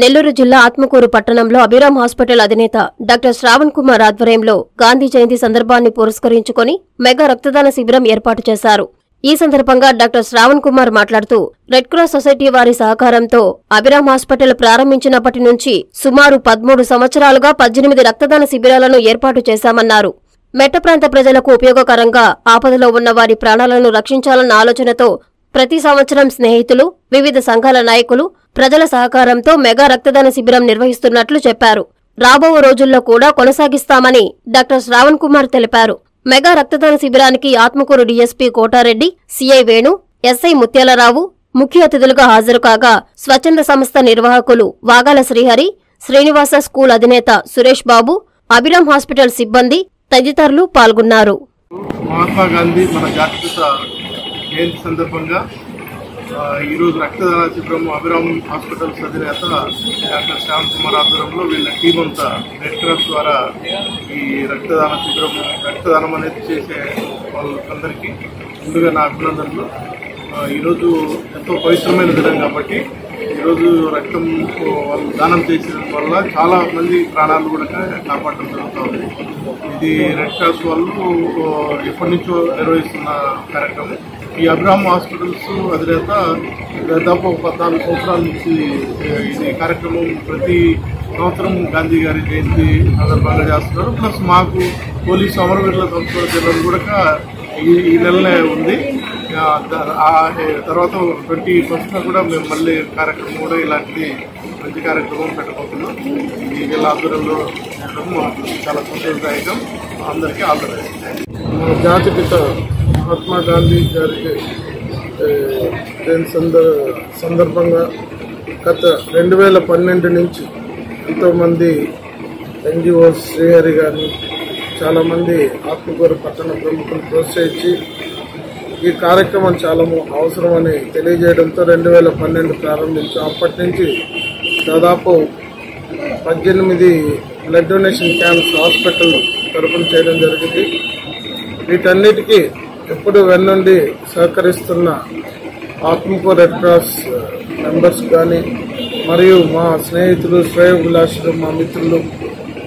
నెల్లూరు జిల్లా ఆత్మకూరు పట్టణంలో అభిరామ్ హాస్పిటల్ అధినేత డాక్టర్ శ్రావణ్ కుమార్ ఆధ్వర్యంలో గాంధీ జయంతి సందర్భాన్ని పురస్కరించుకొని మెగా రక్తదాన శిబిరం ఏర్పాటు చేశారు. ఈ సందర్భంగా డాక్టర్ శ్రావణ్ కుమార్ మాట్లాడుతూ రెడ్ క్రాస్ సొసైటీ వారి సహకారంతో అభిరామ్ హాస్పిటల్ ప్రారంభించినప్పటి నుంచి సుమారు పదమూడు సంవత్సరాలుగా పద్దెనిమిది రక్తదాన శిబిరాలను ఏర్పాటు చేశామన్నారు. మెట్ట ప్రాంత ప్రజలకు ఉపయోగకరంగా ఆపదలో ఉన్న వారి ప్రాణాలను రక్షించాలన్న ఆలోచనతో ప్రతి సంవత్సరం స్నేహితులు వివిధ సంఘాల నాయకులు ప్రజల సహకారంతో మెగా రక్తదాన శిబిరం నిర్వహిస్తున్నట్లు చెప్పారు. రాబో రోజుల్లో కూడా కొనసాగిస్తామని డాక్టర్ శ్రావణ్ కుమార్ తెలిపారు. మెగా రక్తదాన శిబిరానికి Atmakur DSP Kotareddy CI Venu SI Mutyalarao ముఖ్య అతిథులుగా హాజరు కాగా స్వచ్ఛంద సంస్థ నిర్వాహకులు వాగాల శ్రీహరి శ్రీనివాస స్కూల్ అధినేత సురేష్ బాబు అభిరామ్ హాస్పిటల్ సిబ్బంది తదితరులు పాల్గొన్నారు. మహాత్మా గాంధీ మన జాతిపిత జయంతి సందర్భంగా ఈరోజు రక్తదాన శిబిరం అభిరామ్ హాస్పిటల్ అధినేత డాక్టర్ శ్యామ్ కుమార్ ఆధ్వర్యంలో వీళ్ళ టీం అంతా రెడ్ క్రాస్ ద్వారా ఈ రక్తదాన శిబిరం రక్తదానం అనేది చేసే వాళ్ళందరికీ ముందుగా నా అభినందనలు. ఈరోజు ఎంతో పవిత్రమైన దినం కాబట్టి ఈరోజు రక్తం వాళ్ళు దానం చేసిన వల్ల చాలా మంది ప్రాణాలు కూడా కాపాడటం జరుగుతుంది ఇది రెడ్ క్రాస్ వాళ్ళు ఎప్పటి నుంచో నిర్వహిస్తున్న కార్యక్రమం. ఈ అబ్రహం హాస్పిటల్స్ అధినేత దాదాపు పద్నాలుగు సంవత్సరాల నుంచి ఇది కార్యక్రమం ప్రతి సంవత్సరం గాంధీ గారి జయంతి సందర్భంగా చేస్తున్నారు. ప్లస్ మాకు పోలీసు అమరవీరుల సంస్థల జిల్లాలు కూడా ఈ ఈ నెలనే ఉంది. తర్వాత ట్వంటీ ఫస్ట్ కూడా మేము మళ్ళీ కార్యక్రమం కూడా ఇలాంటి మంచి కార్యక్రమం పెట్టబోతున్నాం. ఈ జిల్లా ఆధ్వర్యంలో చాలా సంతోషదాయకం. అందరికీ ఆదరణ. జాతిపిత మహాత్మా గాంధీ గారికి జయంతి సందర్ సందర్భంగా గత రెండు వేల పన్నెండు నుంచి ఎంతోమంది ఎన్జిఓస్ శ్రీహరి గారిని చాలామంది ఆత్మకూరు పట్టణ ప్రముఖులు ప్రోత్సహించి ఈ కార్యక్రమం చాలా అవసరమని తెలియజేయడంతో రెండు వేల పన్నెండు ప్రారంభించాం. అప్పటి నుంచి దాదాపు పద్దెనిమిది బ్లడ్ డొనేషన్ క్యాంప్స్ హాస్పిటల్ తరఫున చేయడం జరిగింది. వీటన్నిటికీ ఎప్పుడు వెన్నుండి సహకరిస్తున్న ఆత్మకూరు రెడ్ క్రాస్ మెంబర్స్ కానీ మరియు మా స్నేహితులు శ్రేయోభిలాషులు మా మిత్రులు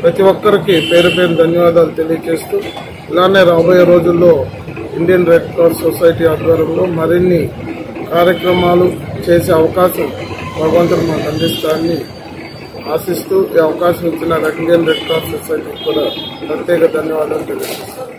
ప్రతి ఒక్కరికి పేరు పేరు ధన్యవాదాలు తెలియజేస్తూ ఇలానే రాబోయే రోజుల్లో ఇండియన్ రెడ్ క్రాస్ సొసైటీ ఆధ్వర్యంలో మరిన్ని కార్యక్రమాలు చేసే అవకాశం భగవంతుడు మాకు అందిస్తారని ఆశిస్తూ ఈ అవకాశం ఇచ్చిన ఇండియన్ రెడ్ క్రాస్ సొసైటీకి కూడా ప్రత్యేక ధన్యవాదాలు తెలియజేస్తాను.